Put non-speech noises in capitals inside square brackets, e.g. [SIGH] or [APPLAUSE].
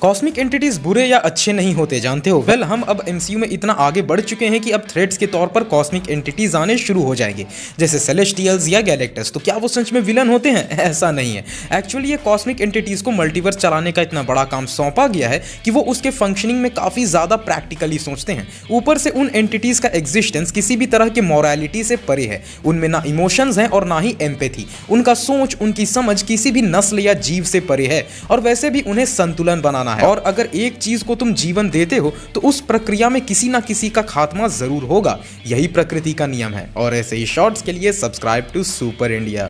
Cosmic entities बुरे या अच्छे नहीं होते जानते हो? वेल well, हम अब एमसीयू में इतना आगे बढ़ चुके हैं कि अब थ्रेड्स के तौर पर कॉस्मिक एंटिटीज आने शुरू हो जाएँगे। जैसे सेलेस्टियल्स या गैलेक्टस तो क्या वो सच में विलन होते हैं? [LAUGHS] ऐसा नहीं है। एक्चुअली ये कॉस्मिक एंटिटीज को मल्टीवर्स चलाने का इतना बड़ा काम सौंपा गया है कि वो उसके फंक्शनिंग में काफ़ी ज़्यादा प्रैक्टिकली सोचते हैं। ऊपर से उन एंटिटीज़ का एग्जिस्टेंस किसी भी तरह की मॉरलिटी से परे है। उनमें ना इमोशंस हैं और ना ही एम्पेथी उनका सोच उनकी समझ किसी भी नस्ल या जीव से परे है। और वैसे भी उन्हें संतुलन बनाना है। और अगर एक चीज़ को तुम जीवन देते हो तो उस प्रक्रिया में किसी ना किसी का खात्मा ज़रूर होगा। यही प्रकृति का नियम है। और ऐसे ही शॉर्ट्स के लिए सब्सक्राइब टू सुपर इंडिया